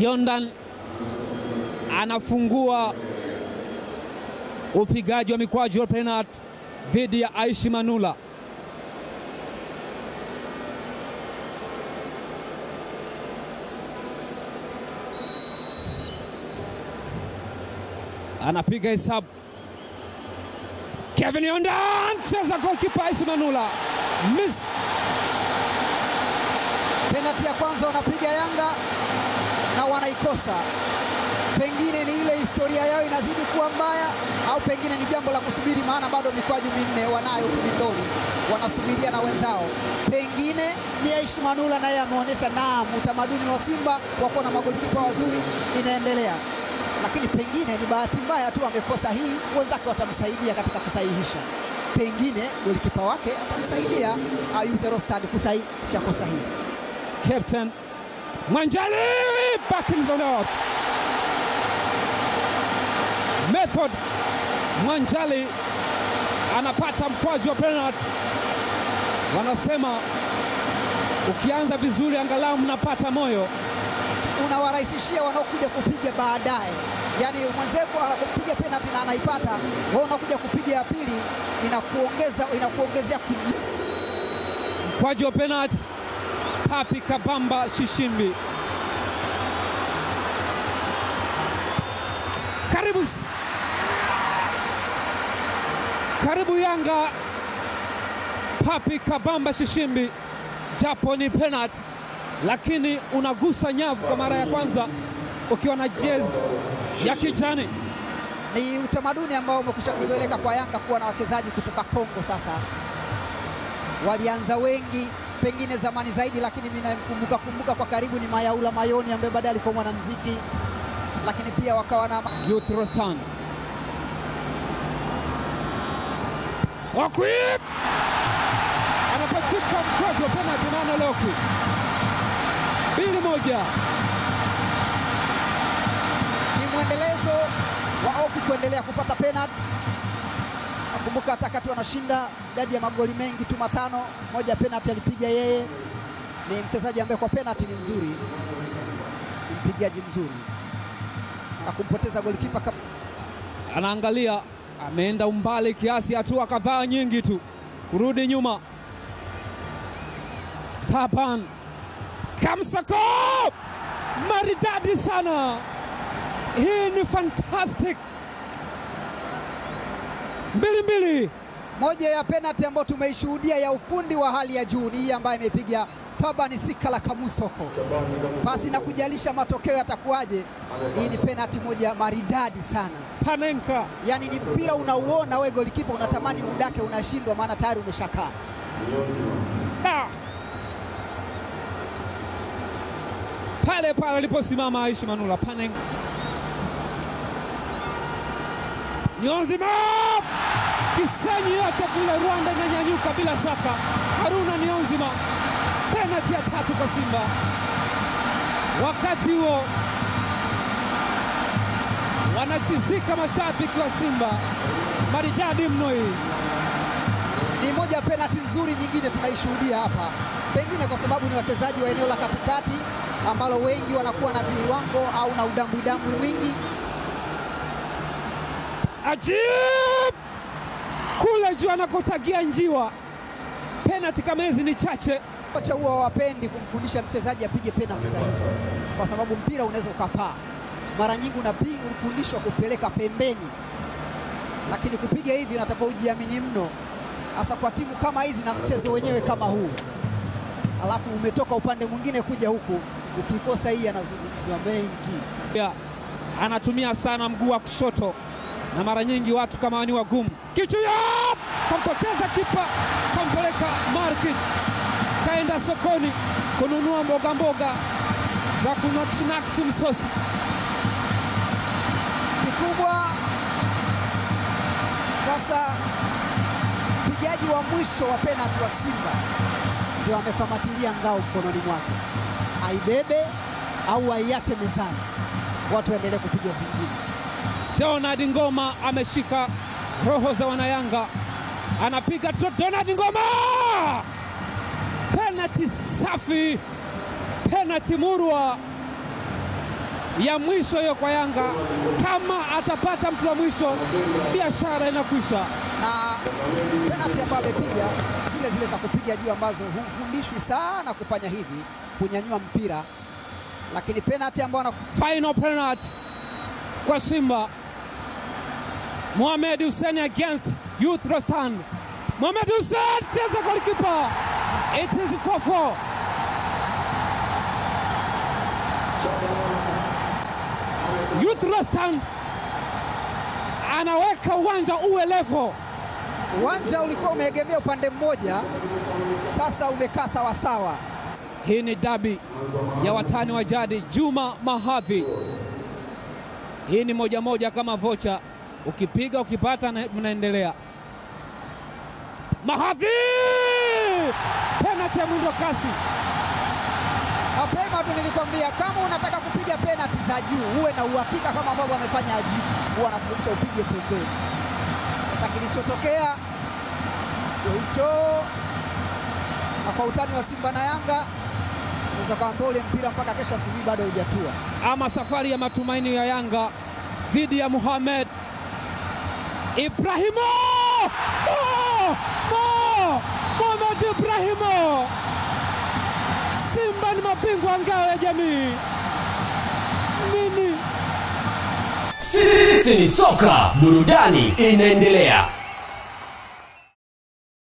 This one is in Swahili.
Yondan anafungua upigaji wa mikwaju wa penalti dhidi ya Aishi Manula. Anapiga hesabu. Kevin Yondan, cheza golkipa Aishi Manula, miss. Penalti ya kwanza wanapiga Yanga na wanaikosa. Pengine ni ile historia yao inazidi kuwa mbaya, au pengine ni jambo la kusubiri, maana bado mikwaju minne wanayo kibindoni, wanasubiria na wenzao. Pengine ni Aishi Manula naye ameonyesha naam, utamaduni wa Simba wa kuwa na magolikipa wazuri inaendelea, lakini pengine ni bahati mbaya tu amekosa hii, wenzake watamsaidia katika kusahihisha. Pengine golikipa wake atamsaidia Ayubu Rostad kusahihisha kosa hili. Captain Mwanjali back in the north. Method Mwanjali anapata mkwaju wa penalty. Wanasema ukianza vizuri angalau mnapata moyo. unawarahisishia wanaokuja kupiga baadaye. Yaani mwenzeko anakupiga penalti na anaipata, wewe unakuja kupiga ya pili, inakuongeza inakuongezea kuji Mkwaju wa penalty, Papi Kabamba Shishimbi. Karibu, karibu Yanga, Papi Kabamba Shishimbi, japo ni penalty, lakini unagusa nyavu kwa mara ya kwanza ukiwa na jezi ya kijani. ni utamaduni ambao umekwisha kuzoeleka kwa Yanga kuwa na wachezaji kutoka Kongo. Sasa walianza wengi pengine zamani zaidi, lakini mimi namkumbuka kumbuka kwa karibu ni Mayaula Mayoni ambaye baadaye alikuwa mwanamuziki, lakini pia wakawa na Youth Rostan Okwip anapachika mkwaju wa penalti Nana Loki, mbili moja. ni mwendelezo wa Oki kuendelea kupata penalti. Nakumbuka hata wakati wanashinda idadi ya magoli mengi tu matano, moja penalty alipiga yeye. Ni mchezaji ambaye kwa penalti ni mzuri, ni mpigaji mzuri, na kumpoteza golikipa kap... Anaangalia, ameenda umbali kiasi, hatua kadhaa nyingi tu kurudi nyuma. Saban Kamsako, maridadi sana. Hii ni fantastic. Mbili mbili. moja ya penalti ambayo tumeishuhudia ya ufundi wa hali ya juu ni hii ambayo imepiga Tabani Sikala Kamusoko, pasi na kujalisha matokeo yatakuwaje. Hii ni penalti moja maridadi sana, Panenka yaani ni mpira unauona wewe golikipa unatamani udake, unashindwa, maana tayari umeshakaa. Pale pale aliposimama Aishi Manula Panenka Nionzima Kisenyi yote kule Rwanda inanyanyuka bila shaka. Haruna Nionzima, penalti ya tatu kwa Simba. Wakati huo wanachizika mashabiki wa Simba, maridadi mno hii. Ni moja ya penalti nzuri nyingine tunaishuhudia hapa, pengine kwa sababu ni wachezaji wa eneo la katikati ambalo wengi wanakuwa na viwango au na udambwidambwi mwingi. Ajib kule juu anakotagia njiwa. Penalti kama hizi ni chache. Kocha huwa hawapendi kumfundisha mchezaji apige penalti sahihi, kwa sababu mpira unaweza ukapaa. Mara nyingi unafundishwa kupeleka pembeni, lakini kupiga hivi nataka ujiamini mno, hasa kwa timu kama hizi na mchezo wenyewe kama huu, alafu umetoka upande mwingine kuja huku, ukikosa hii anazungumzwa mengi. Yeah, anatumia sana mguu wa kushoto na mara nyingi watu kama ni wagumu. Kichuya kampoteza kipa, kampeleka market, kaenda sokoni kununua mboga mboga za kunakshi msosi. kikubwa sasa, mpigaji wa mwisho wa penalti wa Simba ndio amekamatilia ngao mkononi mwake, aibebe au aiache mezani, watu waendelee kupiga zingine. Donald Ngoma ameshika roho za wanayanga, anapiga tu. Donald Ngoma, penalti safi, penalti murwa. ya mwisho hiyo kwa Yanga. Kama atapata mtu wa mwisho, biashara inakwisha. na penalti ambayo amepiga zile zile za kupiga juu ambazo hufundishwi sana kufanya hivi, kunyanyua mpira, lakini penalti ambayo ana Final penalty kwa Simba. Mohamed Hussein against Youth Rostan. Mohamed Hussein cheza goalkeeper. It is 4-4. Youth Rostan anaweka uwanja uwe level. uwanja ulikuwa umeegemea upande mmoja, sasa umekaa sawasawa. Hii ni dabi ya watani wa jadi, Juma Mahavi. Hii ni moja moja kama vocha, ukipiga ukipata, na- mnaendelea. Mahavi, penati ya mwendo kasi. Mapema tu nilikwambia kama unataka kupiga penati za juu uwe na uhakika kama ambavyo amefanya Ajibu, huwa anafundisha upige pembeni. Sasa kilichotokea ndio hicho, na kwa utani wa Simba na Yanga unaweza kaambia ule mpira mpaka kesho asubuhi bado hujatua. Ama safari ya matumaini ya Yanga dhidi ya Mohamed Ibrahimo Mo! Mo! Mohamed Ibrahimo. Simba ni mabingwa ngao ya jamii. Nini? Sisi ni soka, burudani inaendelea.